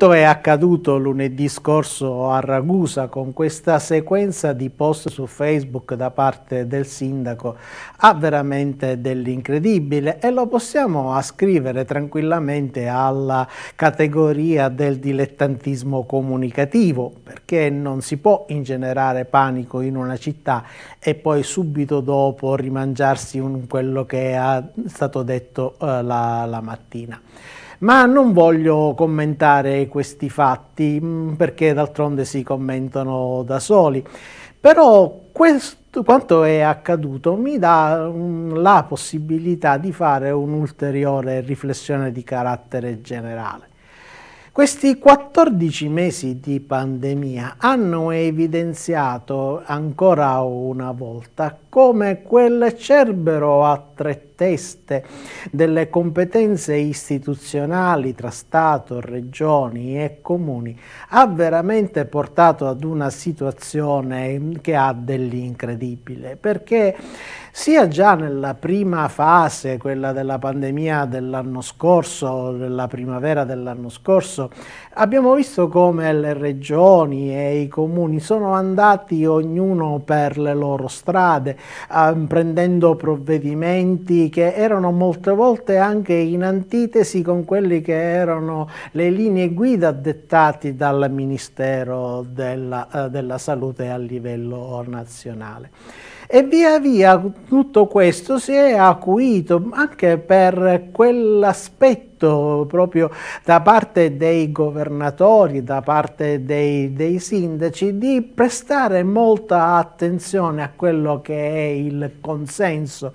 Quanto è accaduto lunedì scorso a Ragusa con questa sequenza di post su Facebook da parte del sindaco ha veramente dell'incredibile e lo possiamo ascrivere tranquillamente alla categoria del dilettantismo comunicativo perché non si può ingenerare panico in una città e poi subito dopo rimangiarsi un, quello che è stato detto eh, la, la mattina. Ma non voglio commentare questi fatti mm, perché d'altronde si commentano da soli. Però questo, quanto è accaduto mi dà um, la possibilità di fare un'ulteriore riflessione di carattere generale. Questi 14 mesi di pandemia hanno evidenziato ancora una volta come quel cerbero a tre teste delle competenze istituzionali tra Stato, regioni e comuni ha veramente portato ad una situazione che ha dell'incredibile perché sia già nella prima fase, quella della pandemia dell'anno scorso, della primavera dell'anno scorso, abbiamo visto come le regioni e i comuni sono andati ognuno per le loro strade, eh, prendendo provvedimenti che erano molte volte anche in antitesi con quelli che erano le linee guida dettate dal Ministero della, eh, della Salute a livello nazionale. E via via tutto questo si è acuito anche per quell'aspetto detto proprio da parte dei governatori, da parte dei, dei sindaci, di prestare molta attenzione a quello che è il consenso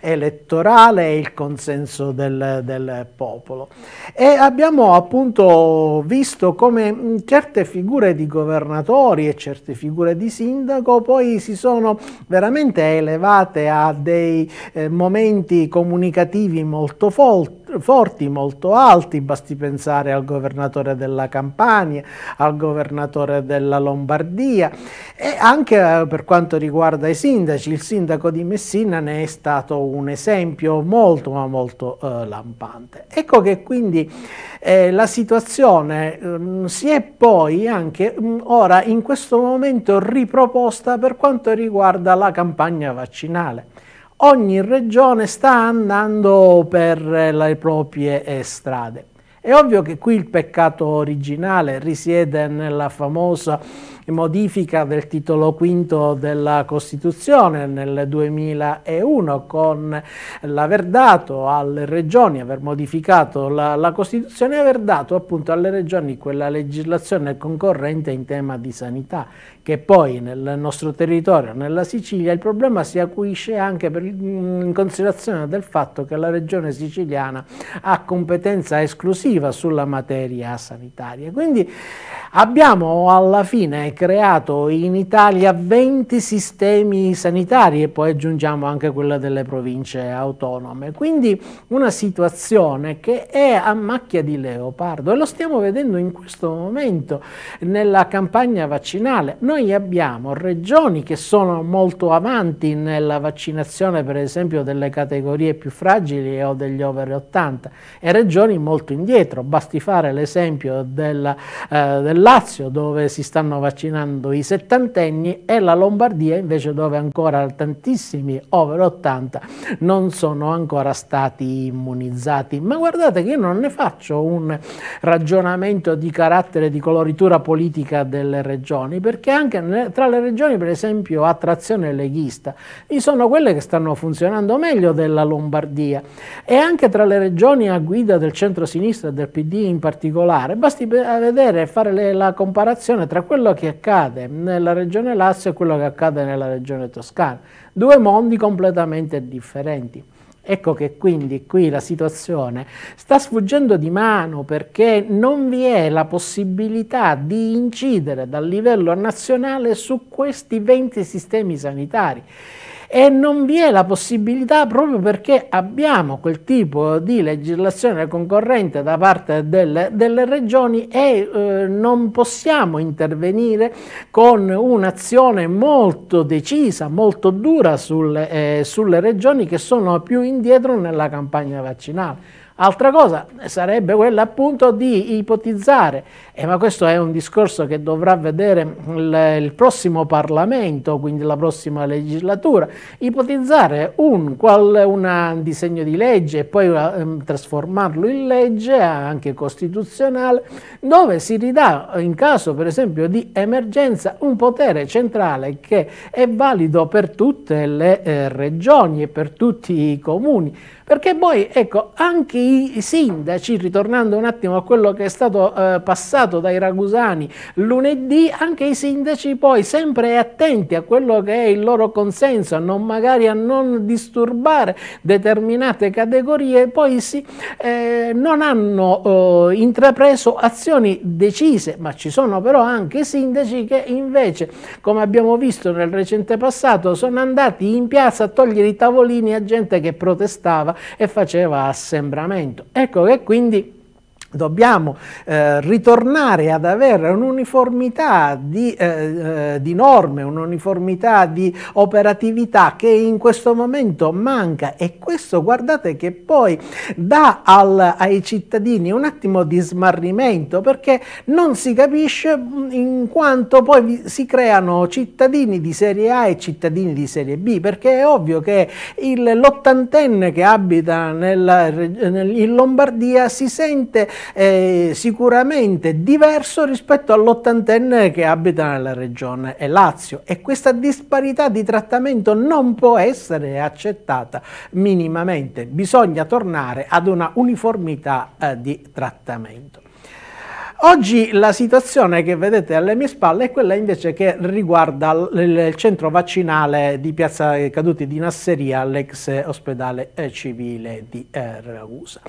elettorale e il consenso del, del popolo. E abbiamo appunto visto come certe figure di governatori e certe figure di sindaco poi si sono veramente elevate a dei eh, momenti comunicativi molto forti, molto molto alti, basti pensare al governatore della Campania, al governatore della Lombardia e anche eh, per quanto riguarda i sindaci, il sindaco di Messina ne è stato un esempio molto ma molto eh, lampante. Ecco che quindi eh, la situazione eh, si è poi anche mh, mm, ora in questo momento riproposta per quanto riguarda la campagna vaccinale ogni regione sta andando per le proprie strade. È ovvio che qui il peccato originale risiede nella famosa modifica del titolo quinto della Costituzione nel 2001 con l'aver dato alle regioni, aver modificato la, la Costituzione e aver dato appunto alle regioni quella legislazione concorrente in tema di sanità che poi nel nostro territorio, nella Sicilia, il problema si acuisce anche per, in considerazione del fatto che la regione siciliana ha competenza esclusiva sulla materia sanitaria. Quindi abbiamo alla fine creato in Italia 20 sistemi sanitari e poi aggiungiamo anche quella delle province autonome. Quindi una situazione che è a macchia di leopardo e lo stiamo vedendo in questo momento nella campagna vaccinale. Noi abbiamo regioni che sono molto avanti nella vaccinazione per esempio delle categorie più fragili o degli over 80 e regioni molto indietro. Basti fare l'esempio del, eh, del Lazio dove si stanno vaccinando i settantenni e la Lombardia invece dove ancora tantissimi over 80 non sono ancora stati immunizzati. Ma guardate che io non ne faccio un ragionamento di carattere di coloritura politica delle regioni, perché anche tra le regioni, per esempio, a trazione leghista, vi sono quelle che stanno funzionando meglio della Lombardia e anche tra le regioni a guida del centro-sinistra e del PD in particolare, basti vedere e fare le, la comparazione tra quello che accade nella regione Lazio e quello che accade nella regione Toscana. Due mondi completamente differenti. Ecco che quindi qui la situazione sta sfuggendo di mano perché non vi è la possibilità di incidere dal livello nazionale su questi 20 sistemi sanitari e non vi è la possibilità proprio perché abbiamo quel tipo di legislazione concorrente da parte delle, delle regioni e eh, non possiamo intervenire con un'azione molto decisa, molto dura sulle, eh, sulle regioni che sono più indietro nella campagna vaccinale. Altra cosa sarebbe quella appunto di ipotizzare, eh, ma questo è un discorso che dovrà vedere il, il prossimo Parlamento, quindi la prossima legislatura, ipotizzare un, qual, un disegno di legge e poi um, trasformarlo in legge anche costituzionale, dove si ridà in caso per esempio di emergenza un potere centrale che è valido per tutte le eh, regioni e per tutti i comuni. Perché poi, ecco, anche i sindaci, ritornando un attimo a quello che è stato eh, passato dai ragusani lunedì, anche i sindaci poi sempre attenti a quello che è il loro consenso, a non, magari a non disturbare determinate categorie, poi sì, eh, non hanno eh, intrapreso azioni decise, ma ci sono però anche sindaci che invece, come abbiamo visto nel recente passato, sono andati in piazza a togliere i tavolini a gente che protestava e faceva assembramento. Ecco che quindi Dobbiamo eh, ritornare ad avere un'uniformità di, eh, eh, di, norme, un'uniformità di operatività che in questo momento manca. E questo guardate che poi dà al, ai cittadini un attimo di smarrimento perché non si capisce mm, in quanto poi si creano cittadini di serie A e cittadini di serie B perché è ovvio che l'ottantenne che abita nella, in Lombardia si sente eh, sicuramente diverso rispetto all'ottantenne che abita nella regione Lazio e questa disparità di trattamento non può essere accettata minimamente, bisogna tornare ad una uniformità eh, di trattamento. Oggi la situazione che vedete alle mie spalle è quella invece che riguarda il centro vaccinale di Piazza Caduti di Nasseria, l'ex ospedale eh, civile di eh, Ragusa.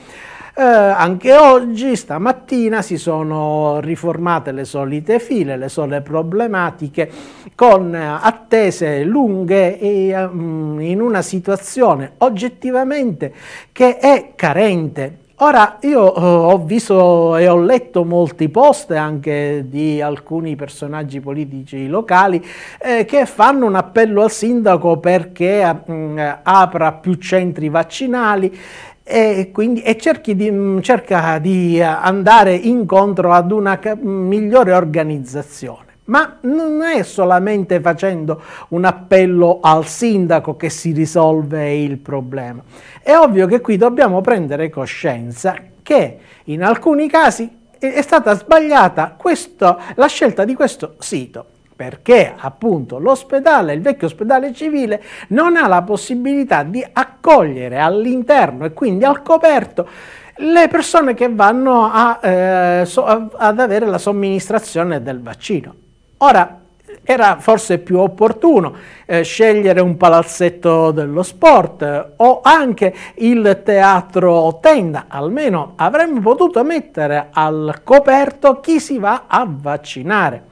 Eh, anche oggi, stamattina, si sono riformate le solite file, le solite problematiche, con attese lunghe e um, in una situazione oggettivamente che è carente Ora, io eh, ho visto e ho letto molti post anche di alcuni personaggi politici locali eh, che fanno un appello al sindaco perché mh, mm, apra più centri vaccinali e, quindi, e di, mm, cerca di andare incontro ad una migliore organizzazione. Ma non è solamente facendo un appello al sindaco che si risolve il problema. È ovvio che qui dobbiamo prendere coscienza che in alcuni casi è stata sbagliata questo, la scelta di questo sito perché appunto l'ospedale, il vecchio ospedale civile, non ha la possibilità di accogliere all'interno e quindi al coperto le persone che vanno a, eh, so, ad avere la somministrazione del vaccino. Ora, era forse più opportuno eh, scegliere un palazzetto dello sport eh, o anche il teatro tenda, almeno avremmo potuto mettere al coperto chi si va a vaccinare.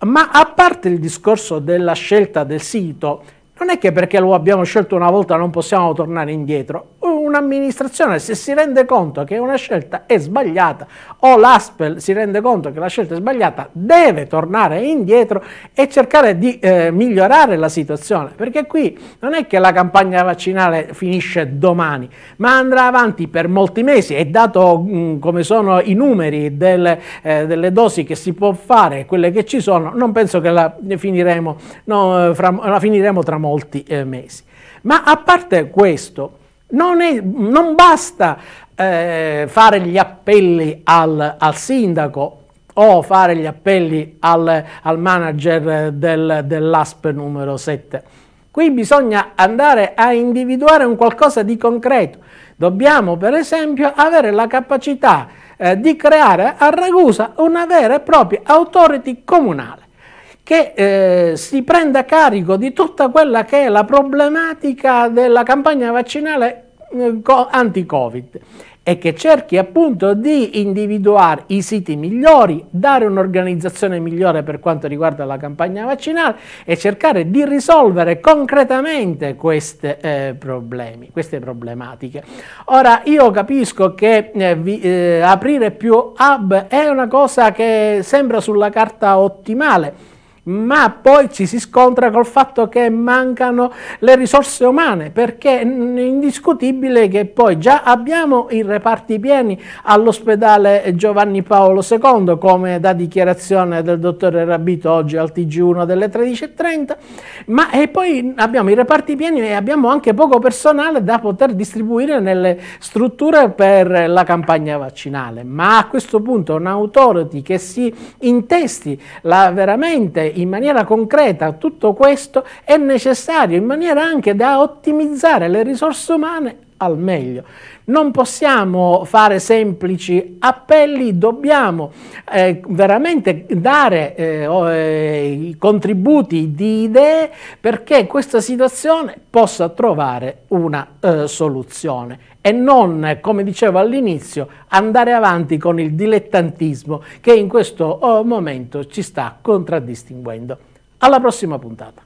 Ma a parte il discorso della scelta del sito, non è che perché lo abbiamo scelto una volta non possiamo tornare indietro un'amministrazione se si rende conto che una scelta è sbagliata o l'ASPEL si rende conto che la scelta è sbagliata, deve tornare indietro e cercare di eh, migliorare la situazione, perché qui non è che la campagna vaccinale finisce domani, ma andrà avanti per molti mesi e dato mh, mm, come sono i numeri delle, eh, delle, dosi che si può fare, quelle che ci sono, non penso che la finiremo, no, fra, la finiremo tra molti eh, mesi. Ma a parte questo, non, è, non basta eh, fare gli appelli al, al, sindaco o fare gli appelli al, al manager del, dell'ASP numero 7. Qui bisogna andare a individuare un qualcosa di concreto. Dobbiamo per esempio avere la capacità eh, di creare a Ragusa una vera e propria authority comunale che eh, si prenda carico di tutta quella che è la problematica della campagna vaccinale anti-Covid e che cerchi appunto di individuare i siti migliori, dare un'organizzazione migliore per quanto riguarda la campagna vaccinale e cercare di risolvere concretamente queste, eh, problemi, queste problematiche. Ora io capisco che eh, vi, eh, aprire più hub è una cosa che sembra sulla carta ottimale, ma poi ci si scontra col fatto che mancano le risorse umane, perché è indiscutibile che poi già abbiamo i reparti pieni all'ospedale Giovanni Paolo II, come da dichiarazione del dottore Rabito oggi al TG1 delle 13.30, ma e poi abbiamo i reparti pieni e abbiamo anche poco personale da poter distribuire nelle strutture per la campagna vaccinale. Ma a questo punto un authority che si intesti la, veramente in maniera concreta tutto questo è necessario in maniera anche da ottimizzare le risorse umane al meglio. Non possiamo fare semplici appelli, dobbiamo eh, veramente dare eh, eh, contributi di idee perché questa situazione possa trovare una eh, soluzione e non, come dicevo all'inizio, andare avanti con il dilettantismo che in questo oh, momento ci sta contraddistinguendo. Alla prossima puntata.